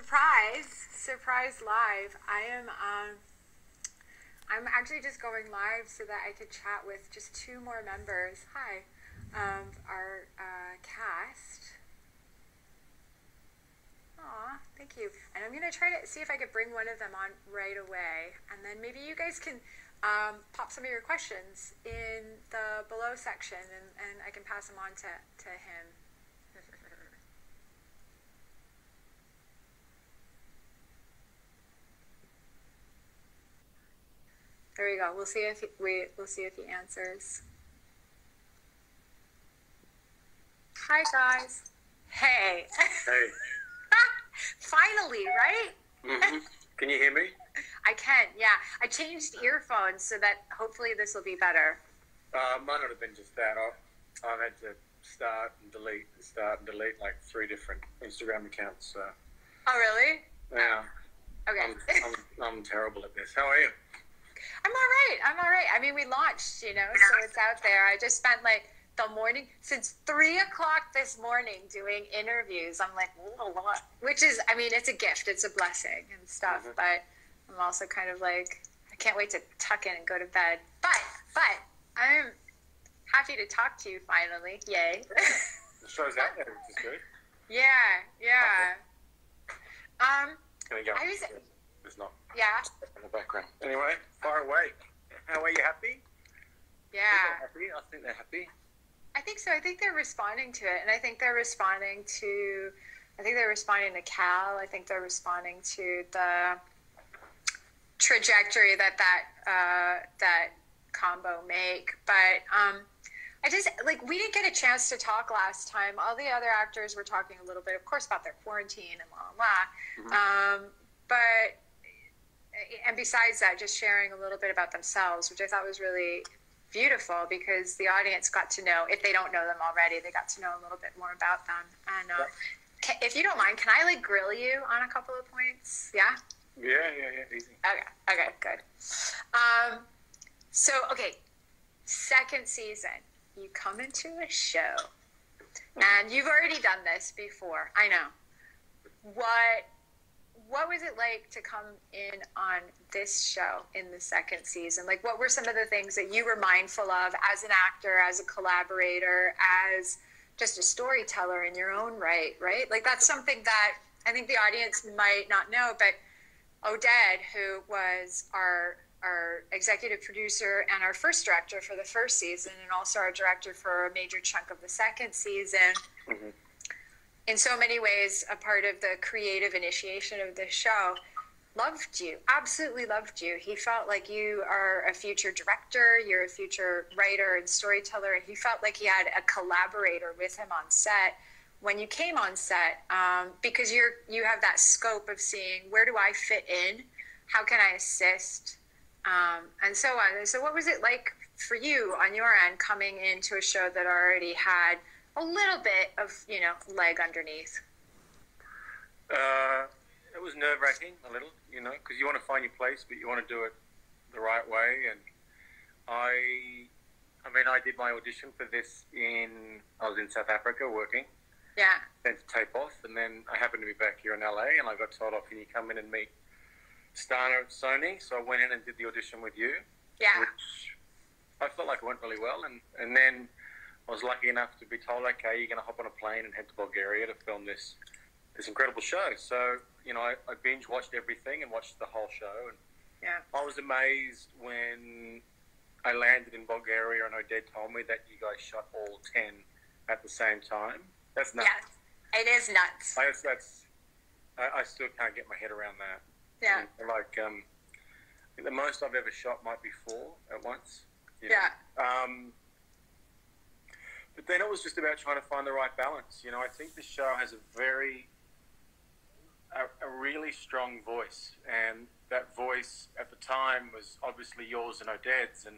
surprise, surprise live. I am um, I'm actually just going live so that I could chat with just two more members. Hi, of our uh, cast. Aw, thank you. And I'm gonna try to see if I could bring one of them on right away, and then maybe you guys can um, pop some of your questions in the below section, and, and I can pass them on to, to him. There we go. We'll see if he, we we'll see if he answers. Hi guys. Hey. Hey. Finally, right? hmm Can you hear me? I can. Yeah. I changed earphones so that hopefully this will be better. Uh, might not have been just that. I, I've had to start and delete and start and delete like three different Instagram accounts. So, Oh, really? yeah, Okay. I'm, I'm, I'm terrible at this. How are you? I'm all right. I'm all right. I mean, we launched, you know, so it's out there. I just spent like the morning since three o'clock this morning doing interviews. I'm like, "Ooh, a lot, which is, I mean, it's a gift, it's a blessing and stuff. Mhm. But I'm also kind of like, I can't wait to tuck in and go to bed. But, but I'm happy to talk to you finally. Yay. The show's out there, which is good. yeah, yeah. Um, Can we go? I was- There's not yeah, in the background. Anyway, far away. How are you? Happy? yeah. Happy? I think they're happy. I think so. I think they're responding to it, and I think they're responding to. I think they're responding to Cal. I think they're responding to the trajectory that that uh, that combo make. But um, I just like we didn't get a chance to talk last time. All the other actors were talking a little bit, of course, about their quarantine and blah blah. blah. Um, but besides that, just sharing a little bit about themselves, which I thought was really beautiful because the audience got to know if they don't know them already, they got to know a little bit more about them. And uh, ca if you don't mind, can I like grill you on a couple of points? Yeah. Yeah, yeah, yeah. Easy. Okay. Okay. Good. Um, so okay, second season, you come into a show, and you've already done this before. I know. What What was it like to come in on this show in the second season? Like, what were some of the things that you were mindful of as an actor, as a collaborator, as just a storyteller in your own right? Right? Like, that's something that I think the audience might not know, but Oded, who was our our executive producer and our first director for the first season, and also our director for a major chunk of the second season. Mhm. In so many ways, a part of the creative initiation of this show, loved you, absolutely loved you. He felt like you are a future director, you're a future writer and storyteller, and he felt like he had a collaborator with him on set when you came on set um, because you're you have that scope of seeing where do I fit in, how can I assist, um, and so on. And so, what was it like for you on your end coming into a show that already had a little bit of you know leg underneath? Uh, it was nerve wracking a little, you know, because you want to find your place, but you want to do it the right way. And I, I mean, I did my audition for this in. I was in South Africa working, Yeah, then to tape off, and then I happened to be back here in LA, and I got told off, can you come in and meet Stana at Sony? So I went in and did the audition with you, yeah, which I felt like it went really well, and and then. I was lucky enough to be told, okay, you're going to hop on a plane and head to Bulgaria to film this this incredible show. So, you know, I, I binge watched everything and watched the whole show. And yeah, I was amazed when I landed in Bulgaria and Oded told me that you guys shot all 10 at the same time. That's nuts. yeah. It is nuts. I, that's, that's, I, I still can't get my head around that. Yeah, And, like, um, I think the most I've ever shot might be four at once. you know. yeah, Um, but then it was just about trying to find the right balance. You know, I think the show has a very, a, a really strong voice, and that voice at the time was obviously yours and Oded's, and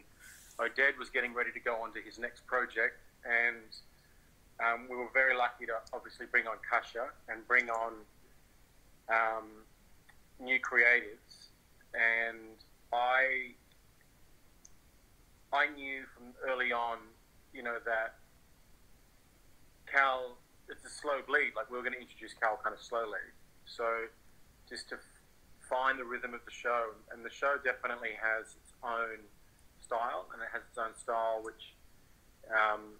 Oded was getting ready to go on to his next project, and um, we were very lucky to obviously bring on Kasha and bring on um, new creatives, and I I knew from early on, you know, that Cal, it's a slow bleed. Like we were going to introduce Cal kind of slowly. So just to find the rhythm of the show. And the show definitely has its own style, and it has its own style which um,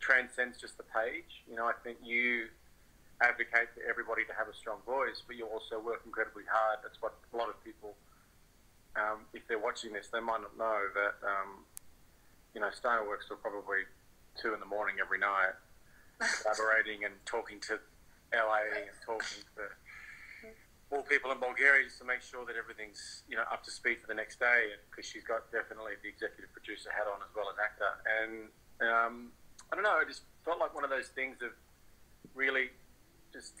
transcends just the page. You know, I think you advocate for everybody to have a strong voice, but you also work incredibly hard. That's what a lot of people, um, if they're watching this, they might not know that, um, you know, Stana works till probably two in the morning every night, collaborating and talking to LA and talking to all people in Bulgaria just to make sure that everything's you know up to speed for the next day because she's got definitely the executive producer hat on as well as actor. And um, I don't know it just felt like one of those things of really just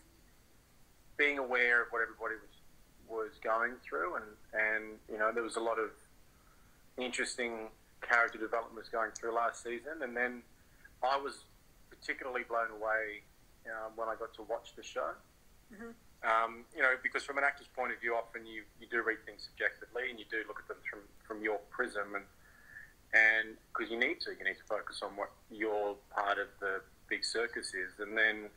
being aware of what everybody was was going through and and you know there was a lot of interesting character developments going through last season and then I was particularly blown away um, when I got to watch the show. Mm-hmm. Um, you know, because from an actor's point of view, often you, you do read things subjectively and you do look at them from, from your prism and and because you need to, you need to focus on what your part of the big circus is. And then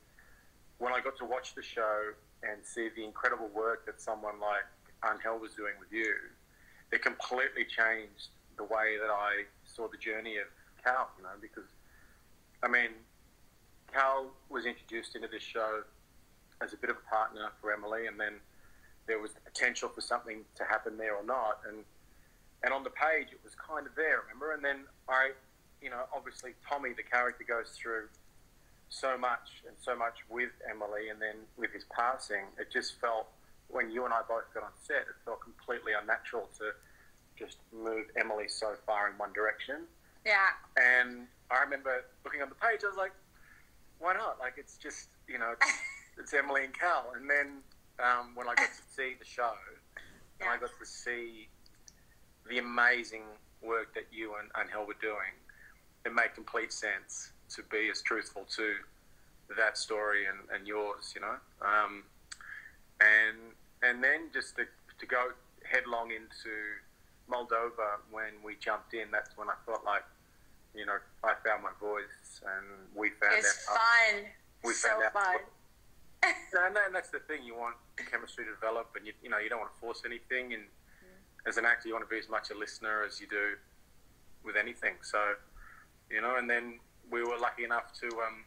when I got to watch the show and see the incredible work that someone like Angel was doing with you, it completely changed the way that I saw the journey of Cal, you know, because, I mean, Cal was introduced into this show as a bit of a partner for Emily, and then there was the potential for something to happen there or not. And and on the page, it was kind of there, remember? And then I, you know, obviously Tommy, the character, goes through so much and so much with Emily, and then with his passing, it just felt when you and I both got on set, it felt completely unnatural to just move Emily so far in one direction. Yeah. And I remember looking on the page, I was like, why not? Like, it's just, you know, it's, it's Emily and Cal. And then um, when I got to see the show, yeah. and I got to see the amazing work that you and, and Hel were doing, it made complete sense to be as truthful to that story and, and yours, you know. Um, and and then just to, to go headlong into Moldova when we jumped in, that's when I felt like, you know, I found my voice and we found it's out. fun. We so found out. fun. and, that's the thing. You want chemistry to develop, and you, you know you don't want to force anything. And mm. as an actor, you want to be as much a listener as you do with anything. So, you know, and then we were lucky enough to, um,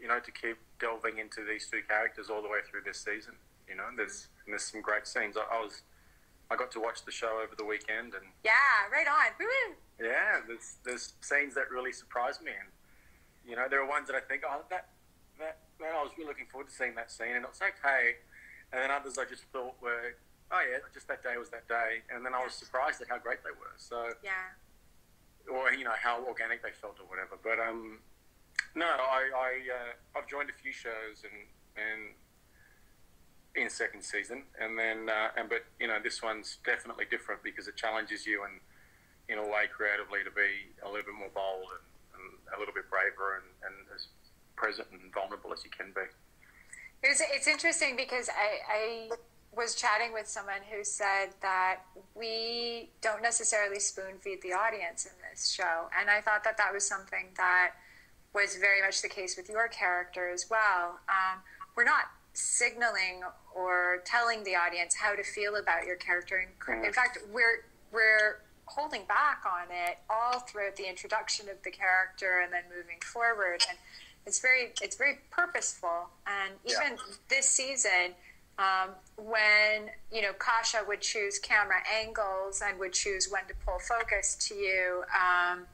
you know, to keep delving into these two characters all the way through this season. You know, there's there's some great scenes. I, I was, I got to watch the show over the weekend, and yeah, right on. Woo-woo. Yeah, there's there's scenes that really surprised me, and you know, there are ones that I think, oh, that that man, I was really looking forward to seeing that scene, and it was okay. And then others I just thought were, oh yeah, just that day was that day, and then I was surprised at how great they were. So yeah, or you know how organic they felt or whatever. But um, no, I I uh, I've joined a few shows and and in second season, and then uh, and but you know this one's definitely different because it challenges you and in a way creatively to be a little bit more bold and, and a little bit braver and, and as present and vulnerable as you can be. It's, it's interesting because I, I was chatting with someone who said that we don't necessarily spoon feed the audience in this show. And I thought that that was something that was very much the case with your character as well. Um, we're not signaling or telling the audience how to feel about your character. In, in fact, we're we're holding back on it all throughout the introduction of the character and then moving forward. And it's very it's very purposeful. And even yeah. this season, um, when you know Kasha would choose camera angles and would choose when to pull focus to you. Um,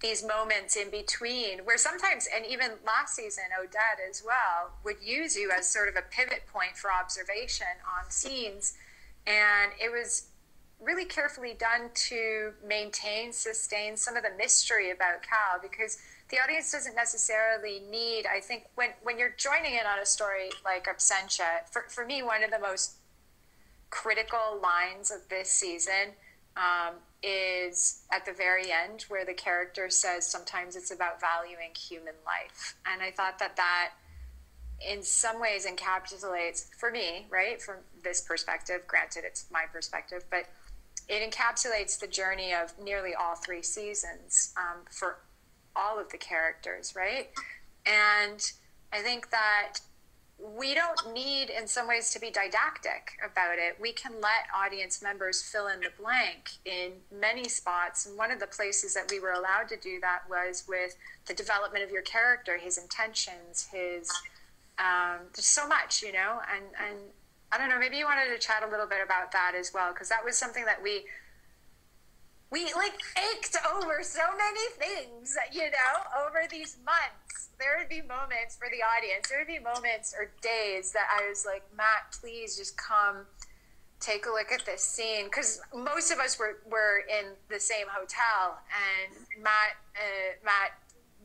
these moments in between where sometimes and even last season Oded as well would use you as sort of a pivot point for observation on scenes and it was really carefully done to maintain sustain some of the mystery about cal because the audience doesn't necessarily need i think when when you're joining in on a story like absentia for, for me one of the most critical lines of this season um, is at the very end where the character says sometimes it's about valuing human life. And i thought that that in some ways encapsulates for me right from this perspective granted it's my perspective but it encapsulates the journey of nearly all three seasons um, for all of the characters, right? And I think that we don't need, in some ways, to be didactic about it. We can let audience members fill in the blank in many spots. And one of the places that we were allowed to do that was with the development of your character, his intentions, his um, there's so much, you know. And and I don't know. Maybe you wanted to chat a little bit about that as well, because that was something that we we like ached over so many things, you know, over these months. There would be moments for the audience, there would be moments or days that I was like, Matt, please just come take a look at this scene. Because most of us were, were in the same hotel, and Matt, uh, Matt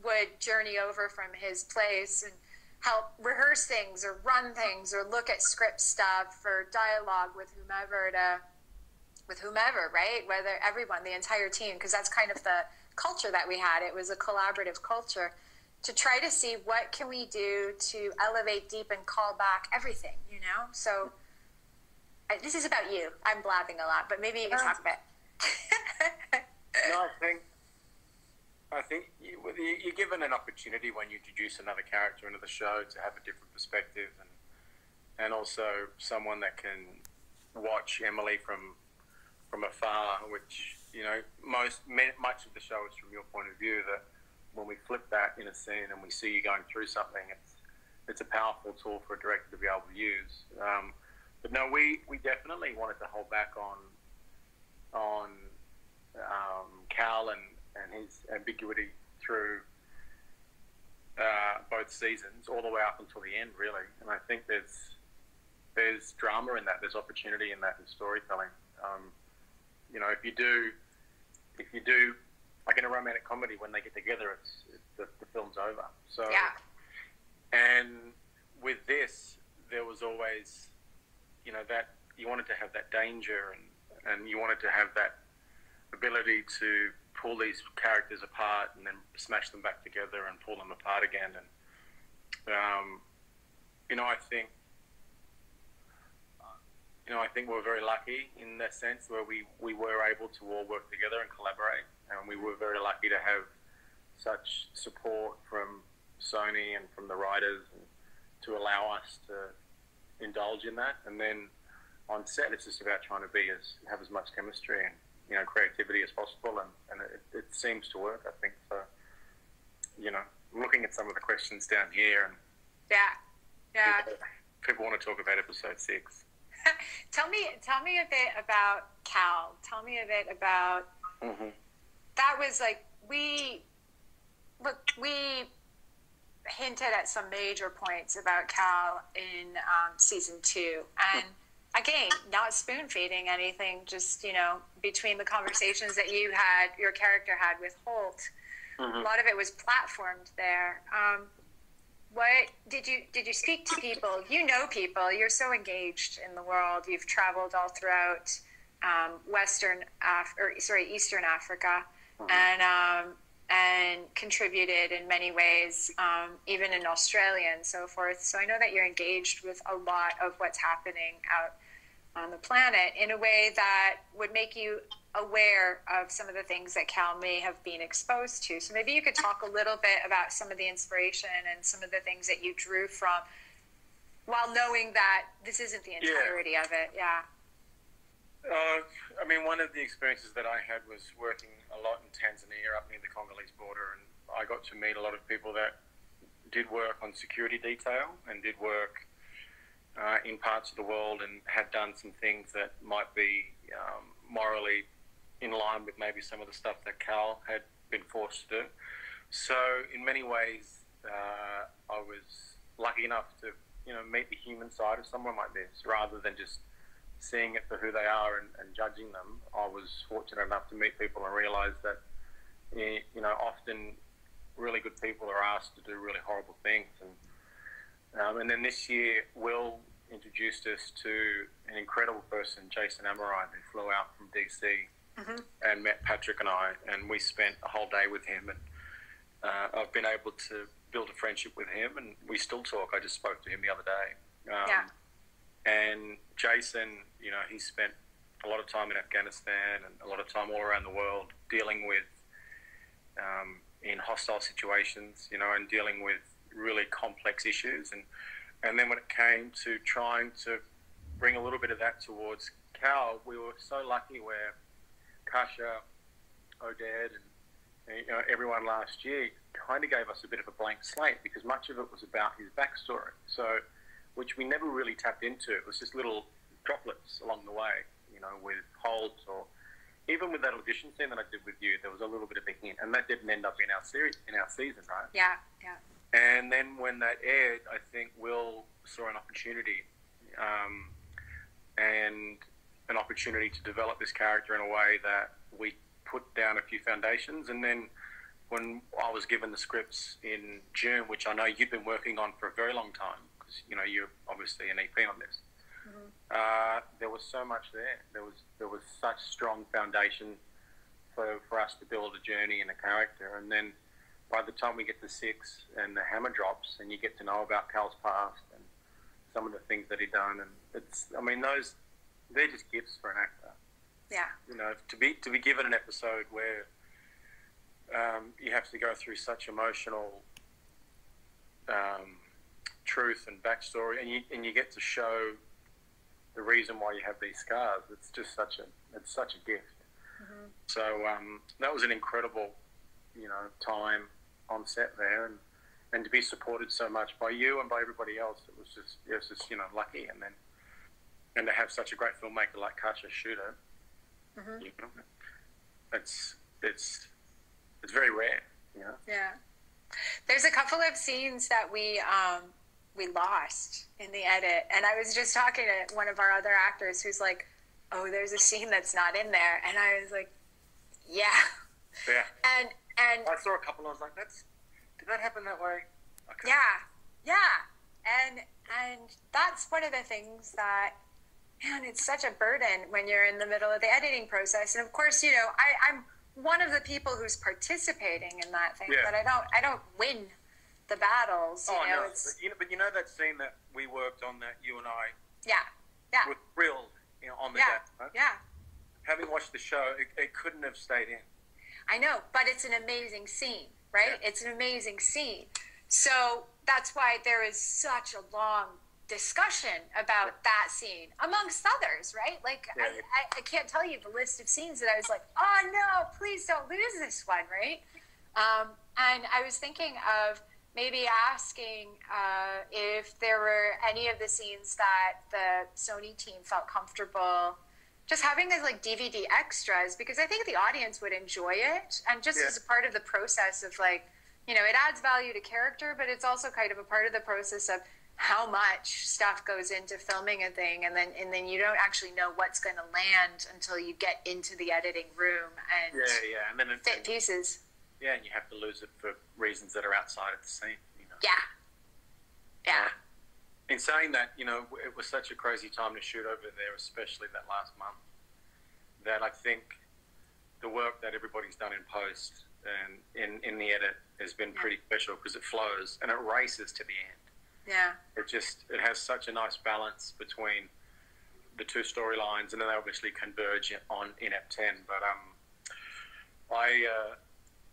would journey over from his place and help rehearse things or run things or look at script stuff or dialogue with whomever to with whomever, right? Whether everyone, the entire team, because that's kind of the culture that we had. It was a collaborative culture to try to see what can we do to elevate, deep, and call back everything. You know, so I, this is about you. I'm blabbing a lot, but maybe you can talk a bit. no, I think I think you're given an opportunity when you introduce another character into the show to have a different perspective and and also someone that can watch Emily from from afar, which you know most much of the show is from your point of view. That when we flip that in a scene and we see you going through something, it's it's a powerful tool for a director to be able to use. Um, but no, we, we definitely wanted to hold back on on um, Cal and, and his ambiguity through uh, both seasons, all the way up until the end, really. And I think there's there's drama in that, there's opportunity in that, in storytelling. Um, you know, if you do, if you do, like in a romantic comedy, when they get together, it's, it's the, the film's over. So, yeah. And with this, there was always, you know, that you wanted to have that danger and, and you wanted to have that ability to pull these characters apart and then smash them back together and pull them apart again. And, um, you know, I think you know, I think we're very lucky in that sense where we, we were able to all work together and collaborate. And we were very lucky to have such support from Sony and from the writers to allow us to indulge in that. And then on set, it's just about trying to be as have as much chemistry and you know creativity as possible, and, and it, it seems to work. I think so. You know, looking at some of the questions down here, and yeah, yeah, people, people want to talk about episode six. tell me, tell me a bit about Cal. Tell me a bit about mm-hmm. that. Was like we look we hinted at some major points about Cal in um, season two, and again, not spoon feeding anything. Just you know, between the conversations that you had, your character had with Holt, mm-hmm. a lot of it was platformed there. Um, what did you did you speak to people you know people you're so engaged in the world you've traveled all throughout um, western Af- or sorry eastern africa mm-hmm. and um, and contributed in many ways um, even in australia and so forth so i know that you're engaged with a lot of what's happening out on the planet in a way that would make you aware of some of the things that Cal may have been exposed to. So maybe you could talk a little bit about some of the inspiration and some of the things that you drew from while knowing that this isn't the entirety yeah. of it. Yeah. Uh, I mean, one of the experiences that I had was working a lot in Tanzania up near the Congolese border, and I got to meet a lot of people that did work on security detail and did work uh, in parts of the world and had done some things that might be um, morally in line with maybe some of the stuff that Cal had been forced to do. So in many ways, uh, I was lucky enough to you know meet the human side of someone like this rather than just seeing it for who they are and, and judging them. I was fortunate enough to meet people and realize that you know often really good people are asked to do really horrible things and um, and then this year, Will introduced us to an incredible person, Jason Amorine, who flew out from DC mm-hmm. and met Patrick and I, and we spent a whole day with him. And uh, I've been able to build a friendship with him, and we still talk. I just spoke to him the other day. Um, yeah. And Jason, you know, he spent a lot of time in Afghanistan and a lot of time all around the world dealing with um, in hostile situations, you know, and dealing with really complex issues. And and then when it came to trying to bring a little bit of that towards Cal, we were so lucky where Kasha, Oded, and you know, everyone last year kind of gave us a bit of a blank slate because much of it was about his backstory. So, which we never really tapped into. It was just little droplets along the way, you know, with Holt's or even with that audition scene that I did with you, there was a little bit of a hint, and that didn't end up in our series in our season, right? Yeah, yeah. And then when that aired, I think Will saw an opportunity, um, and an opportunity to develop this character in a way that we put down a few foundations, and then when I was given the scripts in June, which I know you've been working on for a very long time, because you know you're obviously an EP on this mm-hmm. uh, there was so much there. There was there was such strong foundation for, for us to build a journey and a character. And then by the time we get to six and the hammer drops, and you get to know about Cal's past and some of the things that he done, and it's I mean those they're just gifts for an actor. Yeah. You know, to be to be given an episode where um, you have to go through such emotional um, truth and backstory, and you and you get to show the reason why you have these scars. It's just such a it's such a gift. Mm-hmm. So um, that was an incredible, you know, time on set there, and and to be supported so much by you and by everybody else, it was just it was just you know lucky, and then and to have such a great filmmaker like Kasha shoot it, mm-hmm. you know, it's it's it's very rare, you know. Yeah, there's a couple of scenes that we um, we lost in the edit. And I was just talking to one of our other actors who's like, "Oh, there's a scene that's not in there," and I was like, "Yeah." Yeah. And and oh, I saw a couple. I was like, "That's did that happen that way?" Okay. Yeah, yeah. And and that's one of the things that man, it's such a burden when you're in the middle of the editing process. And of course, you know, I, I'm one of the people who's participating in that thing, yeah. but I don't I don't win the battles. You oh know, no, but you, know, but you know that scene that we worked on that you and I yeah yeah were thrilled you know, on the yeah day. Right? yeah. Having watched the show, it, it, couldn't have stayed in. I know, but it's an amazing scene, right? Yeah. It's an amazing scene. So that's why there is such a long discussion about that scene, amongst others, right? Like, yeah, I, I, I, can't tell you the list of scenes that I was like, oh no, please don't lose this one, right? Um, and I was thinking of maybe asking uh, if there were any of the scenes that the Sony team felt comfortable just having as like DVD extras because I think the audience would enjoy it and just yeah. as a part of the process of like you know it adds value to character but it's also kind of a part of the process of how much stuff goes into filming a thing and then and then you don't actually know what's going to land until you get into the editing room and yeah yeah and then it, fit pieces yeah, and you have to lose it for reasons that are outside of the scene. You know? Yeah. Yeah. In saying that, you know, it was such a crazy time to shoot over there, especially that last month, that I think the work that everybody's done in post and in, in the edit has been yeah. pretty special because it flows and it races to the end. Yeah. It just it has such a nice balance between the two storylines, and then they obviously converge on in Ep Ten. But um, I uh,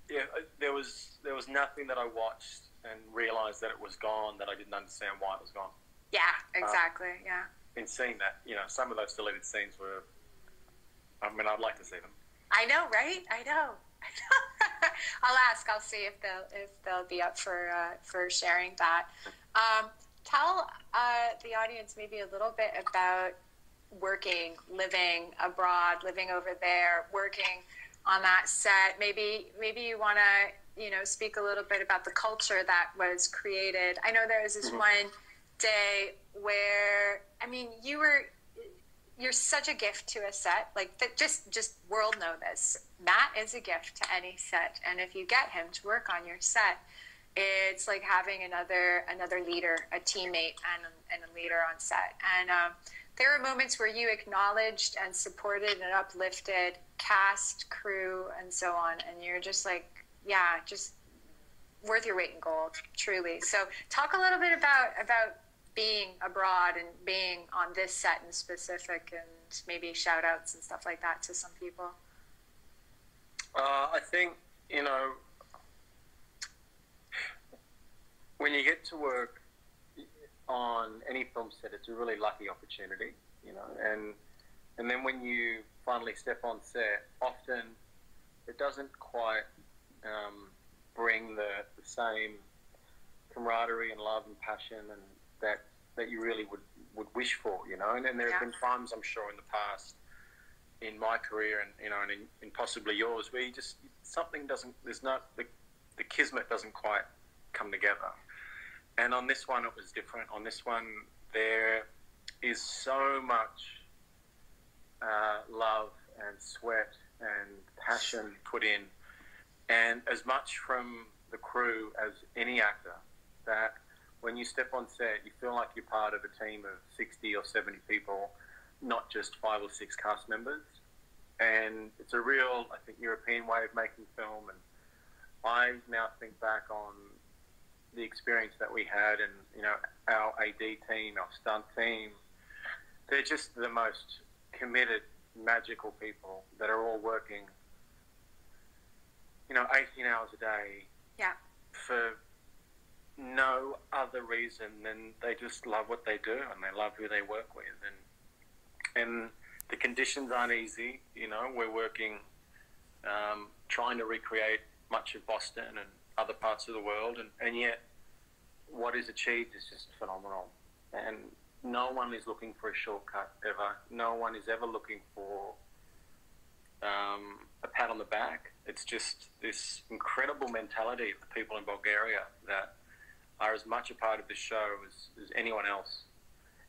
yeah, there was there was nothing that I watched and realized that it was gone that I didn't understand why it was gone. Yeah, exactly. Um, yeah. In seeing that, you know, some of those deleted scenes were. I mean, I'd like to see them. I know, right? I know. I'll ask. I'll see if they'll if they'll be up for uh, for sharing that. Um, tell uh, the audience maybe a little bit about working, living abroad, living over there, working on that set. Maybe maybe you want to you know speak a little bit about the culture that was created. I know there was this mm-hmm. one day where I mean you were you're such a gift to a set like that just just world know this matt is a gift to any set and if you get him to work on your set it's like having another another leader a teammate and, and a leader on set and um, there are moments where you acknowledged and supported and uplifted cast, crew, and so on, and you're just like, yeah, just worth your weight in gold, truly. So, talk a little bit about about being abroad and being on this set in specific, and maybe shout outs and stuff like that to some people. Uh, I think you know when you get to work on any film set, it's a really lucky opportunity, you know. And and then when you finally step on set, often it doesn't quite um, bring the, the same camaraderie and love and passion and that that you really would, would wish for, you know. And, and there have been times, I'm sure, in the past, in my career and you know, and in, in possibly yours, where you just something doesn't. There's not the the kismet doesn't quite come together. And on this one, it was different. On this one, there is so much uh, love and sweat and passion put in, and as much from the crew as any actor. That when you step on set, you feel like you're part of a team of 60 or 70 people, not just five or six cast members. And it's a real, I think, European way of making film. And I now think back on the experience that we had and, you know, our AD team, our stunt team. They're just the most committed, magical people that are all working, you know, 18 hours a day Yeah. for no other reason than they just love what they do and they love who they work with. And and the conditions aren't easy you know. We're working um, trying to recreate much of Boston and other parts of the world and, and yet what is achieved is just phenomenal. And no one is looking for a shortcut ever. No one is ever looking for um, a pat on the back. It's just this incredible mentality of the people in Bulgaria that are as much a part of this show as, as anyone else.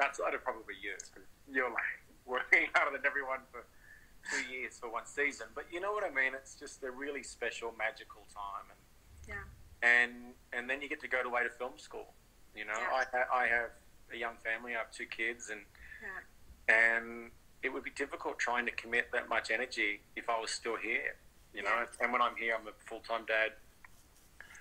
Outside of probably you, 'cause you're like working harder than everyone for two years for one season. But you know what I mean? It's just a really special, magical time. And, Yeah. And and then you get to go away to film school. You know, Yeah. I, I have a young family. I have two kids, and Yeah. and it would be difficult trying to commit that much energy if I was still here. You know, and when I'm here, I'm a full time dad,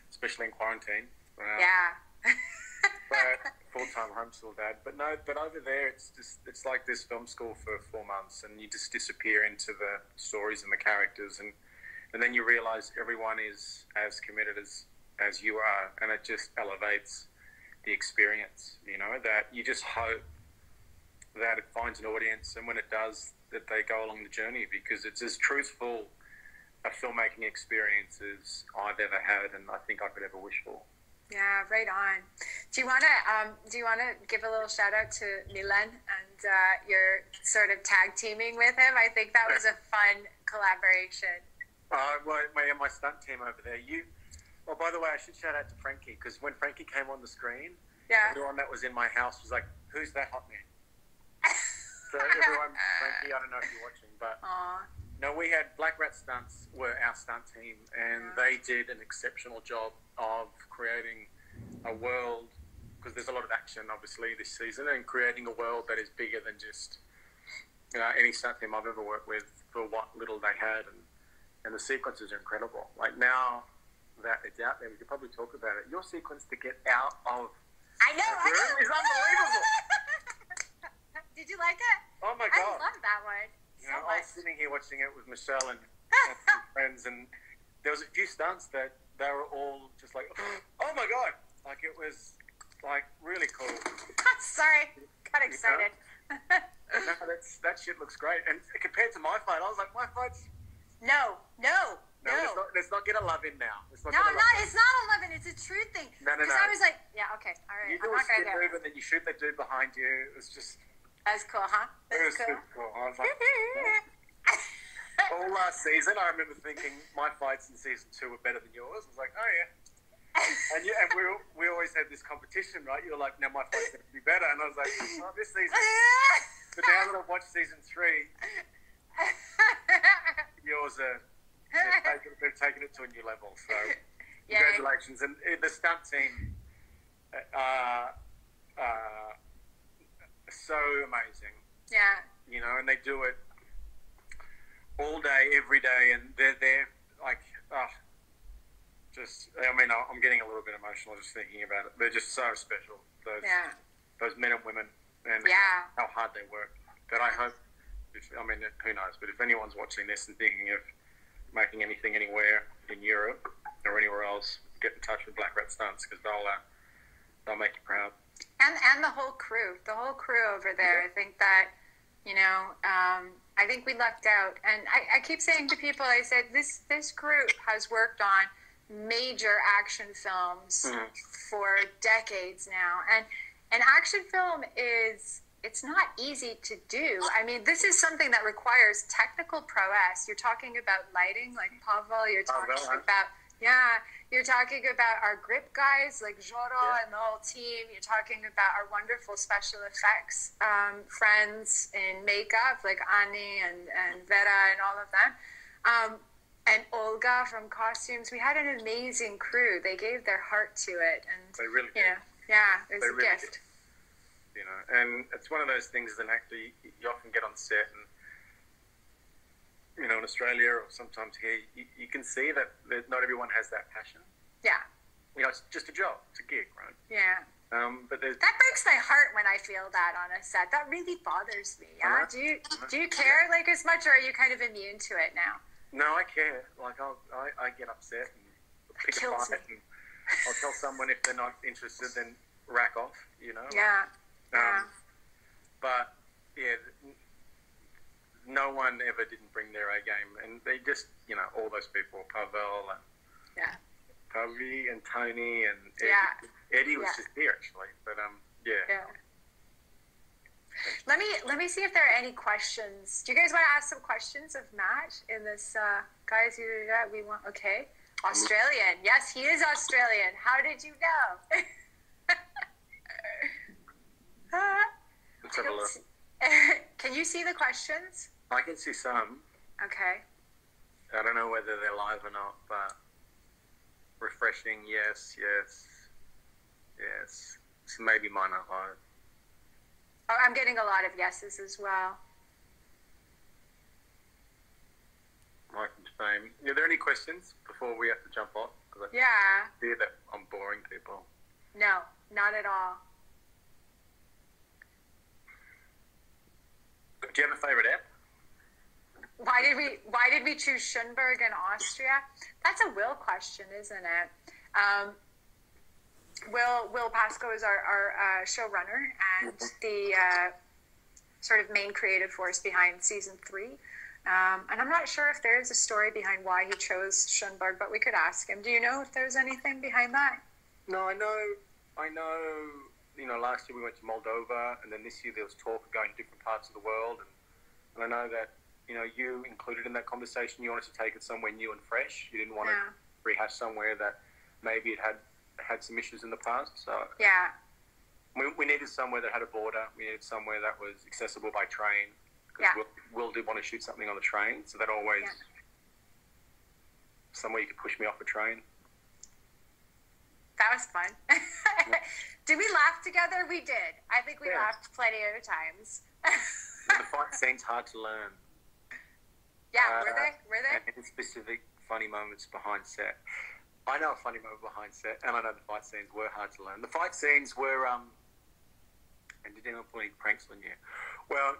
especially in quarantine. Uh, Yeah. full time homeschool dad. But no, but over there, it's just it's like this film school for four months, and you just disappear into the stories and the characters, and and then you realize everyone is as committed as as you are, and it just elevates the experience. You know that you just hope that it finds an audience, and when it does, that they go along the journey because it's as truthful a filmmaking experience as I've ever had, and I think I could ever wish for. Yeah, right on. Do you want to um, do you want to give a little shout out to Milan and uh, your sort of tag teaming with him? I think that was a fun collaboration. Uh, my, my, my stunt team over there. You. Well, by the way, I should shout out to Frankie because when Frankie came on the screen, Yeah. everyone that was in my house was like, "Who's that hot man?" So everyone, Frankie, I don't know if you're watching, but Aw. No, we had Black Rat Stunts were our stunt team, and they did an exceptional job of creating a world because there's a lot of action, obviously, this season, and creating a world that is bigger than just you know, any stunt team I've ever worked with for what little they had, and and the sequences are incredible. Like now that it's out there, we could probably talk about it. Your sequence to get out of I know. I know. It's unbelievable. Did you like it? oh my god! I love that one was sitting here watching it with Michelle and, and friends, and there was a few stunts that they were all just like, "Oh my god!" Like it was like really cool. Sorry, got excited. No, that's that shit looks great. And compared to my fight, I was like, my fight's no, no, no. no. Let's, not, let's not get a love in now. Let's not No, get a I'm love not. in. It's not. It's a true thing. No, no, no. Because. I was like, yeah, okay, all right. You I'm do a not gonna spin move and then you shoot that dude behind you. It was just That's cool, huh? it was cool. cool. I was like, all last season, I remember thinking my fights in season two were better than yours. I was like, oh yeah. And, you, and we, we always had this competition, right? You were like, now my fight's going to be better. And I was like, oh, this season. But now that I've watched season three, yours are, they've, taken, they've taken it to a new level. So yeah, congratulations. And uh, the stunt team are uh, so amazing, yeah, you know, and they do it all day, every day, and they're there like, ah, just, I mean, I'm getting a little bit emotional just thinking about it. They're just so special, those, yeah, those men and women, and Yeah. how hard they work. But I hope, if, I mean, who knows, but if anyone's watching this and thinking of making anything anywhere in Europe or anywhere else, get in touch with Black Rat Stunts because they'll, uh, they'll make you proud. and and the whole crew, the whole crew over there. I think that you know, um, I think we left out, and I, I keep saying to people, I said this this group has worked on major action films Mhm. for decades now, and an action film is it's not easy to do. I mean, this is something that requires technical prowess. You're talking about lighting, like Pavel. You're talking about yeah. You're talking about our grip guys like Joro Yeah. and the whole team. You're talking about our wonderful special effects um, friends in makeup like Ani and, and Vera and all of them. Um, and Olga from costumes. We had an amazing crew. They gave their heart to it. And, They really you know, yeah, it was They a really gift. you know, and it's one of those things as an actor you, you often get on set and you know in Australia or sometimes here you, you can see that, that not everyone has that passion. Yeah, You know, it's just a job, it's a gig, right? yeah. Um, but there's That breaks my heart when I feel that on a set. That really bothers me. Yeah. Uh-huh. Do you do you care like as much, or are you kind of immune to it now? no, I care. Like I'll, I, I get upset and pick a fight, and I'll tell someone if they're not interested, then rack off. You know. Yeah. Yeah. Um, but yeah, no one ever didn't bring their A game, and they just, you know, all those people, Pavel and Yeah. Pavi and Tony and Eddie. Yeah. Eddie was Yeah. just here actually, but um, yeah. Yeah. Let me let me see if there are any questions. Do you guys want to ask some questions of Matt in this? Uh, guys, you we want okay. Australian, yes, he is Australian. How did you know? Let's have a look. Can you see the questions? I can see some. Okay. I don't know whether they're live or not, but refreshing. Yes, yes, yes. So maybe mine aren't live. Oh, I'm getting a lot of yeses as well. Mike and. Are there any questions before we have to jump off? I Yeah. fear that I'm boring people. No, not at all. Do you have a favorite app? Why did we Why did we choose Schönberg in Austria? That's a Will question, isn't it? Um, Will Will Pascoe is our, our uh, showrunner and the uh, sort of main creative force behind season three. Um, and I'm not sure if there is a story behind why he chose Schönberg, but we could ask him. Do you know if there's anything behind that? No, I know. I know. You know, last year we went to Moldova, and then this year there was talk of going to different parts of the world, and, and I know that you know you included in that conversation. You wanted to take it somewhere new and fresh. You didn't want Yeah. to rehash somewhere that maybe it had had some issues in the past. So Yeah. we, we needed somewhere that had a border. We needed somewhere that was accessible by train. Because Yeah. Will, Will did want to shoot something on the train, so that always Yeah. somewhere you could push me off a train. That was fun. did we laugh together? We did. I think we Yeah. laughed plenty of times. the fight scene's hard to learn. yeah, Uh, were they? Were they? and specific funny moments behind set. I know a funny moment behind set, and I know the fight scenes were hard to learn. The fight scenes were, um, and did anyone pull any pranks on you? Well,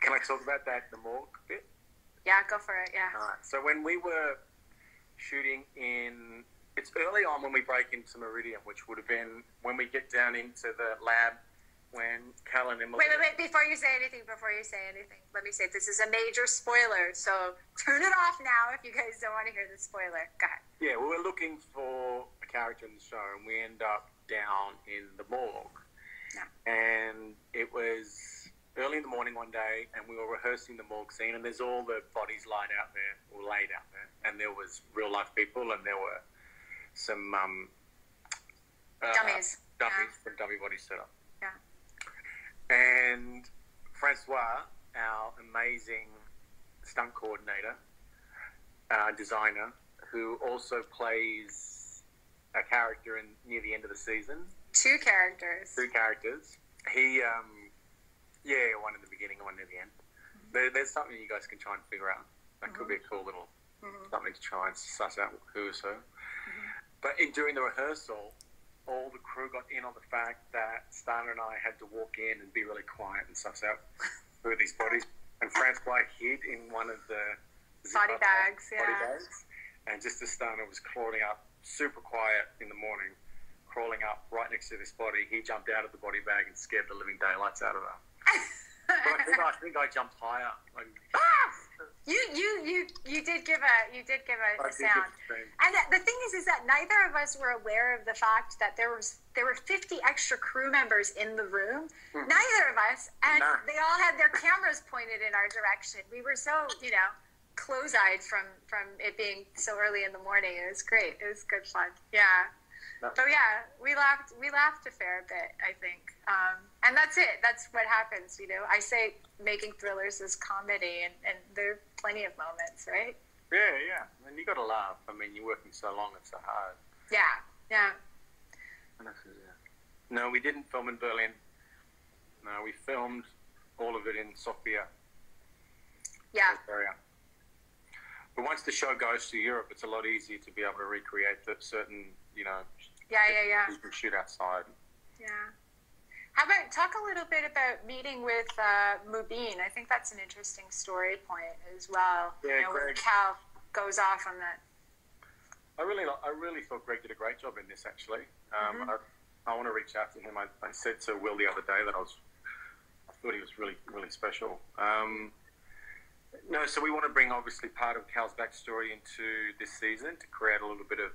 can I talk about that the morgue bit? Yeah, go for it. Yeah. Alright, so when we were shooting in, it's early on when we break into Meridian, which would have been when we get down into the lab when Cal and Emily. Wait, wait, wait. Before you say anything, before you say anything, let me say this is a major spoiler. So turn it off now if you guys don't want to hear the spoiler. Go ahead. Yeah, we were looking for a character in the show, and we end up down in the morgue. Yeah. And it was early in the morning one day, and we were rehearsing the morgue scene, and there's all the bodies laid out there, or laid out there, and there was real life people, and there were some um, uh, Dummies. dummies from dummy body setup. Yeah. And Francois, our amazing stunt coordinator, uh, designer, who also plays a character in near the end of the season, Two characters. two characters. He, um, yeah, one in the beginning, and one near the end. There, there's something you guys can try and figure out. That could be a cool little Mhm. something to try and suss out who is who. But in during the rehearsal, all the crew got in on the fact that Stana and I had to walk in and be really quiet and suss out who these bodies. And Francois hid in one of the Body bags, body yeah. bags. And just as Stana was crawling up, super quiet in the morning, crawling up right next to this body. He jumped out of the body bag and scared the living daylights out of her. But I think I, think I jumped higher. Like, ah! You you you you did give a you did give a, I a did sound. And the thing is, is that neither of us were aware of the fact that there was there were 50 extra crew members in the room. Neither of us, and No. they all had their cameras pointed in our direction. We were so you know close-eyed from from it being so early in the morning. It was great. It was good fun. Yeah. No. But yeah, we laughed. We laughed a fair bit, I think, um, and that's it. That's what happens, you know. I say making thrillers is comedy, and, and there are plenty of moments, right? Yeah, yeah. And you got to laugh. I mean, you're working so long and so hard. Yeah, yeah. And this is it. No, we didn't film in Berlin. No, we filmed all of it in Sofia, Yeah, Bulgaria. But once the show goes to Europe, it's a lot easier to be able to recreate the certain, you know, yeah, yeah, yeah, you can shoot outside. yeah. How about talk a little bit about meeting with uh, Mubin? I think that's an interesting story point as well. Yeah, you know, where Greg. Cal goes off on that. I really, I really thought Greg did a great job in this. Actually, um, Mhm. I, I want to reach out to him. I, I said to Will the other day that I was, I thought he was really, really special. Um, no, so we want to bring obviously part of Cal's backstory into this season to create a little bit of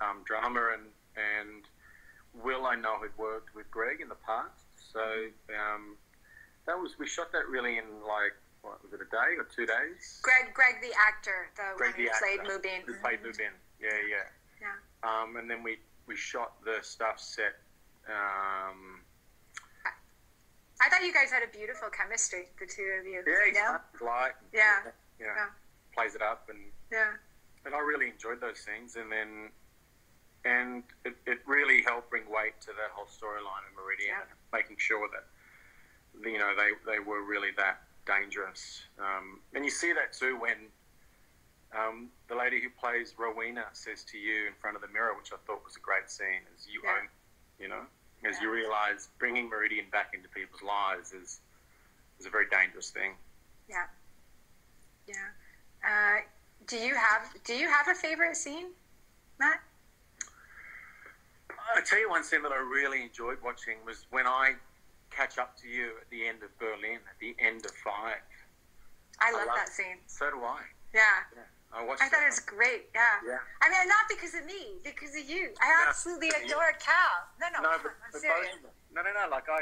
um, drama and and Will I know had worked with Greg in the past, so um, that was we shot that really in like what was it a day or two days? Greg, Greg the actor, the Greg one who played actor, Mubin. Who played Mubin? Yeah, yeah. Yeah. Um, and then we we shot the stuff set. Um, I thought you guys had a beautiful chemistry, the two of you. yeah, he's yeah, light. and, Yeah. You know, Yeah. plays it up, and yeah, and I really enjoyed those scenes. And then and it, it really helped bring weight to that whole storyline of Meridian, Yeah. Making sure that you know they they were really that dangerous. Um, and you see that too when. Um, the lady who plays Rowena says to you in front of the mirror, which I thought was a great scene, is you Yeah. own, you know, as Yeah. you realize bringing Meridian back into people's lives is is a very dangerous thing. yeah, yeah. Uh, do you have Do you have a favorite scene, Matt? I tell you one scene that I really enjoyed watching was when I catch up to you at the end of Berlin, at the end of Five. I I love that scene. So do I. Yeah, I watched I thought it was great. Yeah. Yeah. I mean, not because of me, because of you. I No. absolutely adore Cal. No, no, No, but, but both of them. No, no, no. Like I,